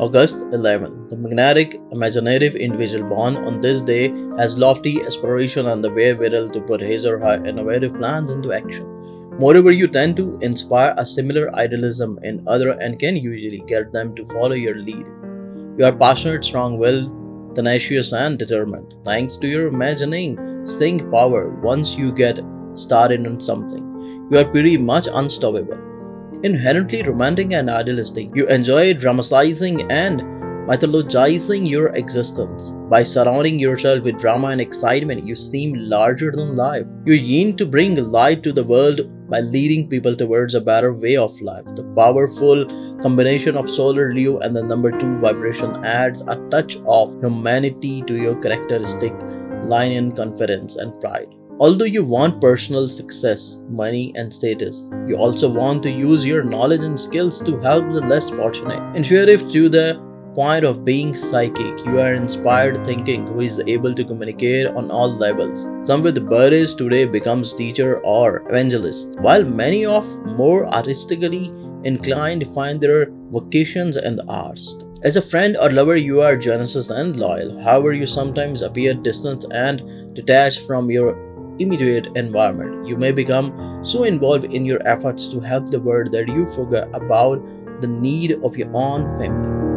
August 11. The magnetic, imaginative individual born on this day has lofty aspiration and the wherewithal to put his or her innovative plans into action. Moreover, you tend to inspire a similar idealism in others and can usually get them to follow your lead. You are passionate, strong-willed, tenacious, and determined. Thanks to your imagining staying power, once you get started on something, you are pretty much unstoppable inherently romantic and idealistic. You enjoy dramatizing and mythologizing your existence. By surrounding yourself with drama and excitement, you seem larger than life. You yearn to bring light to the world by leading people towards a better way of life. The powerful combination of solar Leo and the number 2 vibration adds a touch of humanity to your characteristic line in confidence and pride. Although you want personal success, money, and status, you also want to use your knowledge and skills to help the less fortunate. Intuitive to the point of being psychic, you are inspired thinking who is able to communicate on all levels. Some with birthdays today becomes teacher or evangelist, while many of more artistically inclined find their vocations in the arts. As a friend or lover, you are generous and loyal. However, you sometimes appear distant and detached from your immediate environment. You may become so involved in your efforts to help the world that you forget about the need of your own family.